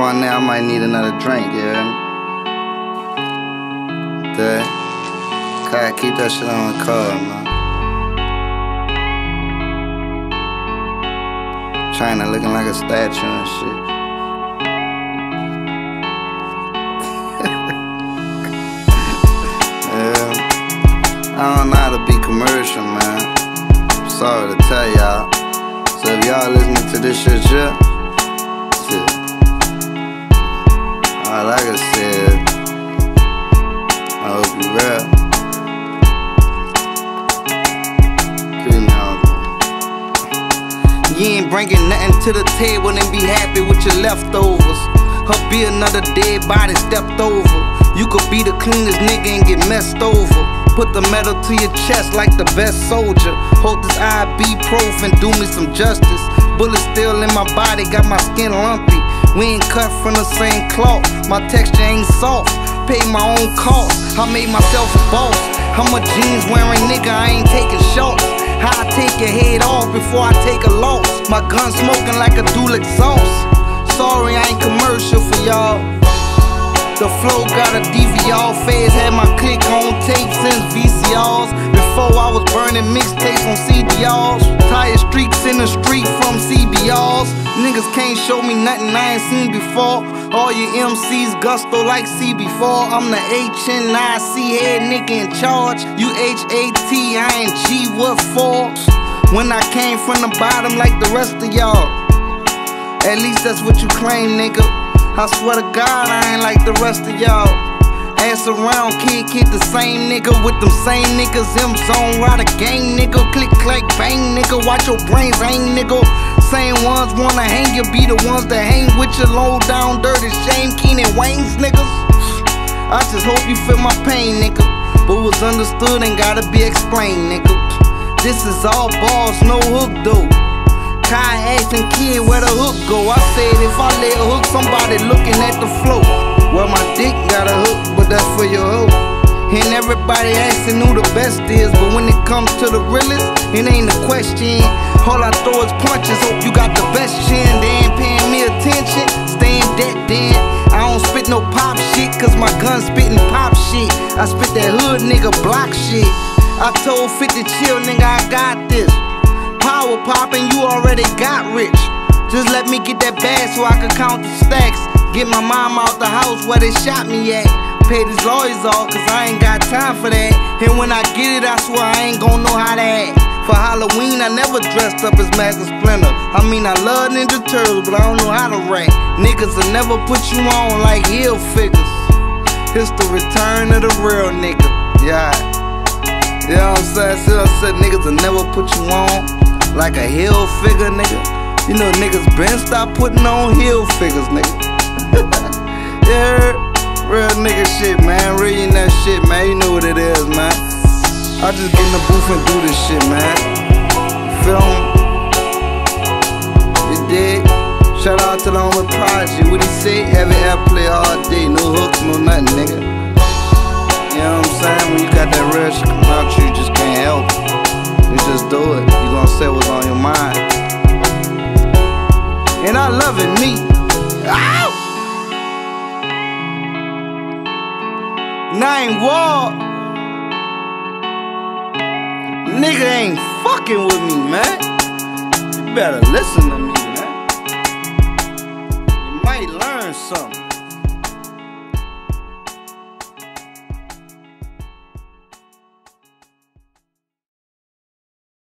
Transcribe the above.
Cornet, I might need another drink, yeah. That, God, keep that shit on the car, man. China looking like a statue and shit. yeah. I don't know how to be commercial, man. Sorry to tell y'all. So if y'all listening to this shit, yeah, All I is, I hope you on. You ain't bringing nothing to the table and be happy with your leftovers. Her be another dead body stepped over. You could be the cleanest nigga and get messed over. Put the metal to your chest like the best soldier. Hold this IB proof and do me some justice. Bullet still in my body, got my skin lumpy. We ain't cut from the same cloth. My texture ain't soft. Pay my own cost. I made myself a boss. I'm a jeans wearing nigga, I ain't taking shots. How I take your head off before I take a loss. My gun smoking like a dual exhaust. Sorry, I ain't commercial for y'all. The flow got a DVR phase, had my click on tape since VCRs. Before I was burning mixtapes on CDRs. Tire streaks in the street from CBRs. Niggas can't show me nothing I ain't seen before. All your MCs gusto like CB4. I'm the HNIC head nigga in charge. You I ain't G, what for? When I came from the bottom like the rest of y'all. At least that's what you claim, nigga. I swear to God, I ain't like the rest of y'all. Ass around, Kidd, Kidd, the same nigga with them same niggas. M zone, ride a gang, nigga. Click, clack, bang, nigga. Watch your brains hang, nigga. Same ones wanna hang you, be the ones that hang with you. Low down, dirty, shame, Keenen Wayans niggas. I just hope you feel my pain, nigga. But was understood and gotta be explained, nigga. This is all balls, no hook, though. Kai asking kid where the hook go. I said if I let a hook, somebody looking at the floor. Well, my dick got a hook, for your hoe. And everybody asking who the best is, but when it comes to the realest, it ain't a question. All I throw is punches. Hope you got the best chin. They ain't paying me attention. Stay in debt then. I don't spit no pop shit, cause my gun spittin' pop shit. I spit that hood nigga block shit. I told 50 chill, nigga, I got this power poppin', you already got rich. Just let me get that bag so I can count the stacks. Get my mom out the house where they shot me at. Pay these lawyers off, cause I ain't got time for that. And when I get it, I swear I ain't gon' know how to act. For Halloween, I never dressed up as Master Splinter. I mean, I love Ninja Turtles, but I don't know how to rap. Niggas will never put you on like heel figures. It's the return of the real nigga. Yeah. You know what I'm saying? See what I said? Niggas will never put you on like a heel figure, nigga. You know niggas been stop putting on heel figures, nigga. yeah, real nigga shit, man. Reading that shit, man. You know what it is, man. I just get in the booth and do this shit, man. Film. You dig? Shout out to the homie Prodigy. What he say? Heavy airplay all day. No hooks, no nothing, nigga. You know what I'm saying? When you got that real shit out, you just can't help it. You just do it. You gonna say what's on your mind. And I love it, Nine Wall. Nigga ain't fucking with me, man. You better listen to me, man. You might learn something.